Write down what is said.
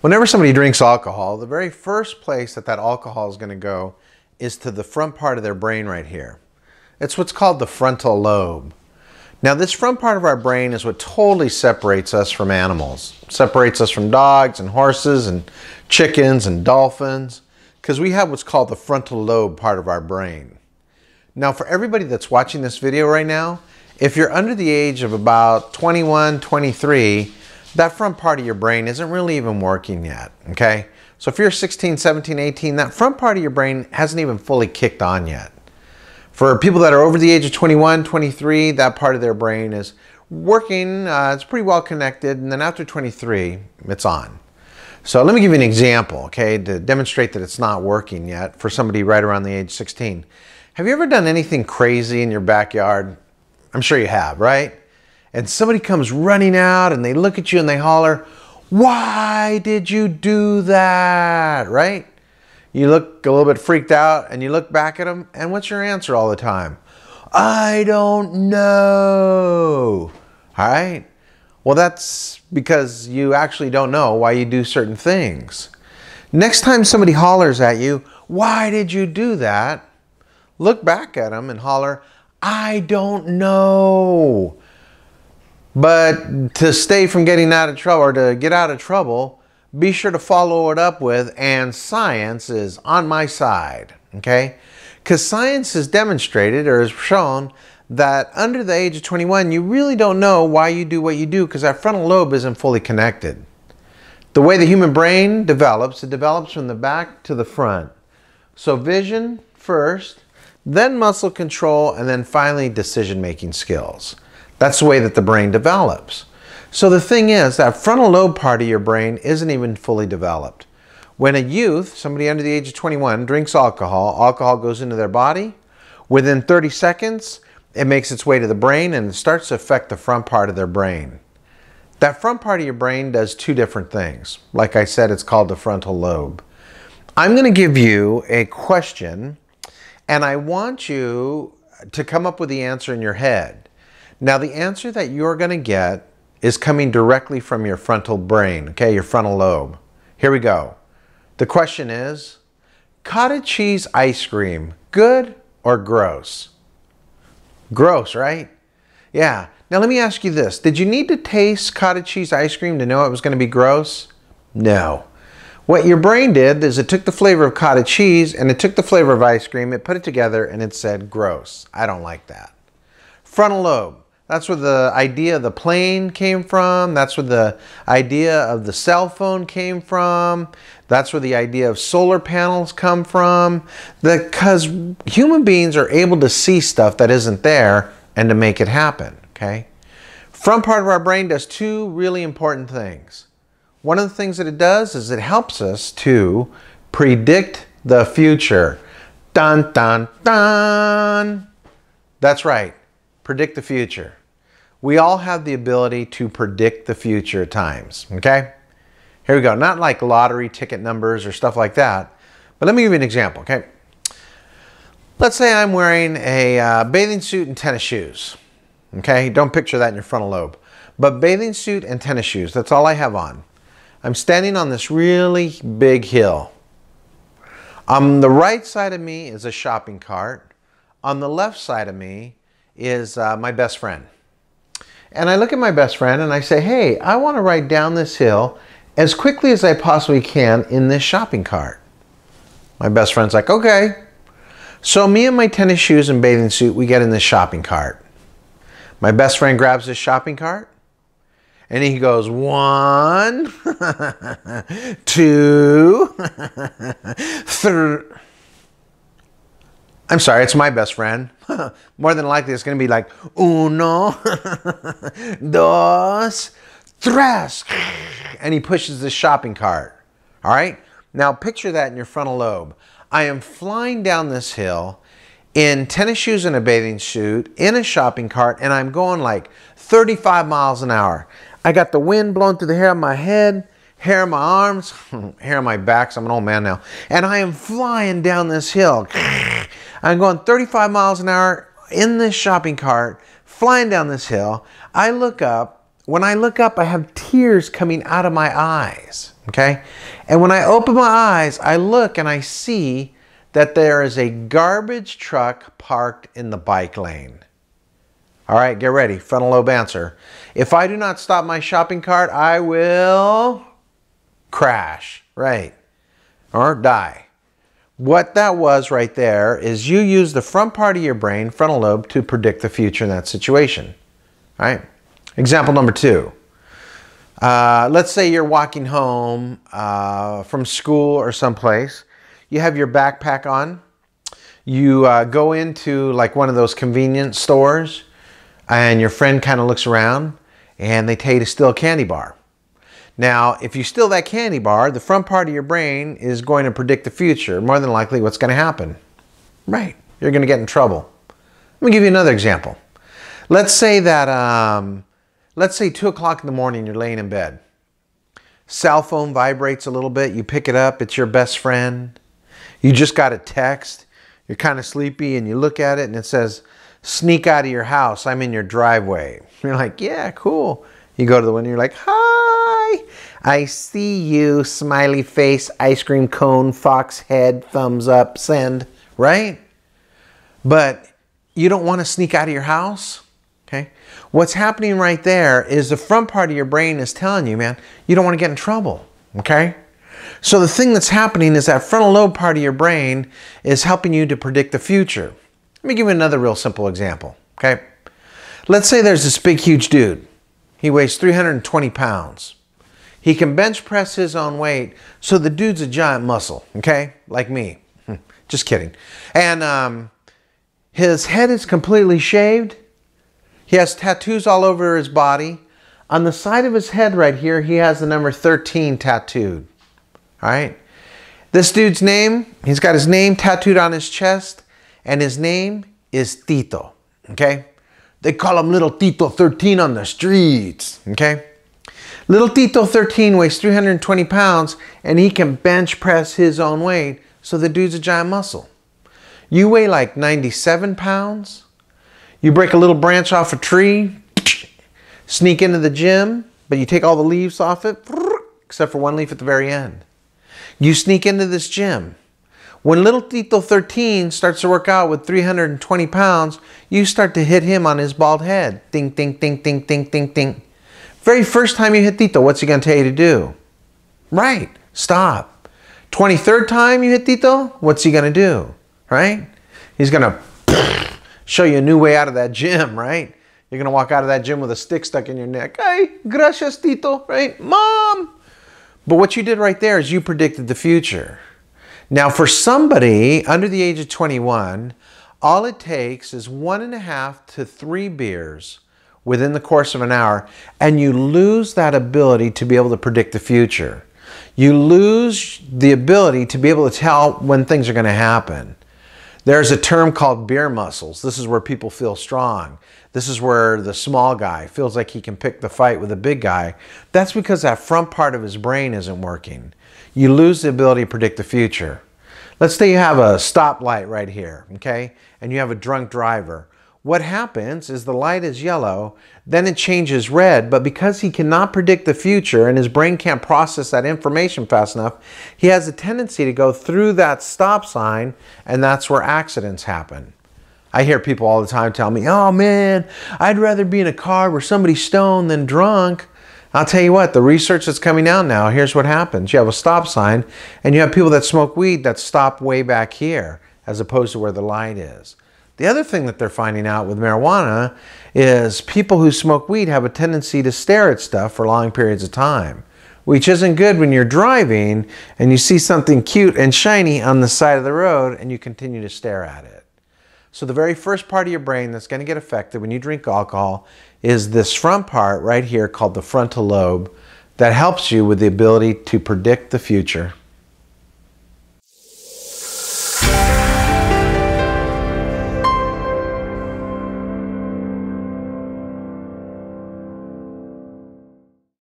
Whenever somebody drinks alcohol, the very first place that that alcohol is going to go is to the front part of their brain right here. It's what's called the frontal lobe. Now, this front part of our brain is what totally separates us from animals, separates us from dogs and horses and chickens and dolphins, because we have what's called the frontal lobe part of our brain. Now, for everybody that's watching this video right now, if you're under the age of about 21, 23, that front part of your brain isn't really even working yet, okay? So if you're 16, 17, 18, that front part of your brain hasn't even fully kicked on yet. For people that are over the age of 21, 23, that part of their brain is working, uh, it's pretty well connected, and then after 23, it's on. So let me give you an example, okay, to demonstrate that it's not working yet for somebody right around the age 16. Have you ever done anything crazy in your backyard? I'm sure you have, right? And somebody comes running out and they look at you and they holler, Why did you do that? Right? You look a little bit freaked out and you look back at them, and what's your answer all the time? I don't know. All right? Well, that's because you actually don't know why you do certain things. Next time somebody hollers at you, Why did you do that? Look back at them and holler, I don't know. But to stay from getting out of trouble or to get out of trouble, be sure to follow it up with, and science is on my side, okay? Because science has demonstrated or has shown that under the age of 21, you really don't know why you do what you do because that frontal lobe isn't fully connected. The way the human brain develops, it develops from the back to the front. So vision first, then muscle control, and then finally decision making skills. That's the way that the brain develops. So the thing is, that frontal lobe part of your brain isn't even fully developed. When a youth, somebody under the age of 21, drinks alcohol, alcohol goes into their body. Within 30 seconds, it makes its way to the brain and it starts to affect the front part of their brain. That front part of your brain does two different things. Like I said, it's called the frontal lobe. I'm going to give you a question and I want you to come up with the answer in your head. Now, the answer that you're going to get is coming directly from your frontal brain, okay, your frontal lobe. Here we go. The question is cottage cheese ice cream, good or gross? Gross, right? Yeah. Now, let me ask you this Did you need to taste cottage cheese ice cream to know it was going to be gross? No. What your brain did is it took the flavor of cottage cheese and it took the flavor of ice cream, it put it together, and it said gross. I don't like that. Frontal lobe. That's where the idea of the plane came from. That's where the idea of the cell phone came from. That's where the idea of solar panels come from. Because human beings are able to see stuff that isn't there and to make it happen, okay? Front part of our brain does two really important things. One of the things that it does is it helps us to predict the future. Dun, dun, dun. That's right predict the future. We all have the ability to predict the future at times, okay? Here we go. Not like lottery ticket numbers or stuff like that, but let me give you an example, okay? Let's say I'm wearing a uh, bathing suit and tennis shoes, okay? Don't picture that in your frontal lobe. But bathing suit and tennis shoes, that's all I have on. I'm standing on this really big hill. On the right side of me is a shopping cart. On the left side of me is uh, my best friend. And I look at my best friend and I say, hey, I want to ride down this hill as quickly as I possibly can in this shopping cart. My best friend's like, okay. So me and my tennis shoes and bathing suit, we get in this shopping cart. My best friend grabs this shopping cart and he goes, one, two, three. I'm sorry, it's my best friend. More than likely, it's going to be like uno, dos, tres, and he pushes the shopping cart. All right. Now picture that in your frontal lobe. I am flying down this hill in tennis shoes and a bathing suit in a shopping cart, and I'm going like 35 miles an hour. I got the wind blowing through the hair of my head, hair on my arms, hair on my back. So I'm an old man now, and I am flying down this hill. I'm going 35 miles an hour in this shopping cart, flying down this hill. I look up. When I look up, I have tears coming out of my eyes. Okay? And when I open my eyes, I look and I see that there is a garbage truck parked in the bike lane. All right, get ready. Frontal lobe answer. If I do not stop my shopping cart, I will crash, right? Or die. What that was right there is you use the front part of your brain, frontal lobe, to predict the future in that situation. All right? Example number two. Uh, let's say you're walking home uh, from school or someplace. You have your backpack on. You uh, go into like one of those convenience stores, and your friend kind of looks around, and they tell you to steal candy bar. Now, if you steal that candy bar, the front part of your brain is going to predict the future, more than likely what's going to happen. Right, you're going to get in trouble. Let me give you another example. Let's say that um, Let's say 2 o'clock in the morning, you're laying in bed. Cell phone vibrates a little bit. You pick it up. It's your best friend. You just got a text. You're kind of sleepy and you look at it and it says, sneak out of your house. I'm in your driveway. You're like, yeah, cool. You go to the window. You're like, hi. I see you. Smiley face, ice cream cone, fox head, thumbs up, send. Right? But you don't want to sneak out of your house. Okay. What's happening right there is the front part of your brain is telling you, man, you don't want to get in trouble. Okay? So the thing that's happening is that frontal lobe part of your brain is helping you to predict the future. Let me give you another real simple example. Okay? Let's say there's this big, huge dude. He weighs 320 pounds. He can bench press his own weight, so the dude's a giant muscle, okay? Like me. Just kidding. And um, his head is completely shaved he has tattoos all over his body. On the side of his head right here, he has the number 13 tattooed. All right. This dude's name, he's got his name tattooed on his chest, and his name is Tito. Okay. They call him Little Tito 13 on the streets. Okay. Little Tito 13 weighs 320 pounds, and he can bench press his own weight, so the dude's a giant muscle. You weigh like 97 pounds, you break a little branch off a tree, sneak into the gym, but you take all the leaves off it, except for one leaf at the very end. You sneak into this gym. When little Tito 13 starts to work out with 320 pounds, you start to hit him on his bald head. Ding, ding, ding, ding, ding, ding, ding. Very first time you hit Tito, what's he going to tell you to do? Right, stop. 23rd time you hit Tito, what's he going to do? Right? He's going to show you a new way out of that gym, right? You're gonna walk out of that gym with a stick stuck in your neck. Hey, gracias, Tito, right? Mom! But what you did right there is you predicted the future. Now, for somebody under the age of 21, all it takes is one and a half to three beers within the course of an hour, and you lose that ability to be able to predict the future. You lose the ability to be able to tell when things are going to happen. There's a term called beer muscles. This is where people feel strong. This is where the small guy feels like he can pick the fight with the big guy. That's because that front part of his brain isn't working. You lose the ability to predict the future. Let's say you have a stoplight right here, okay? And you have a drunk driver. What happens is the light is yellow, then it changes red, but because he cannot predict the future and his brain can't process that information fast enough, he has a tendency to go through that stop sign, and that's where accidents happen. I hear people all the time tell me, oh man, I'd rather be in a car where somebody's stoned than drunk. I'll tell you what, the research that's coming out now, here's what happens. You have a stop sign, and you have people that smoke weed that stop way back here, as opposed to where the light is. The other thing that they're finding out with marijuana is people who smoke weed have a tendency to stare at stuff for long periods of time, which isn't good when you're driving and you see something cute and shiny on the side of the road and you continue to stare at it. So the very first part of your brain that's going to get affected when you drink alcohol is this front part right here called the frontal lobe that helps you with the ability to predict the future.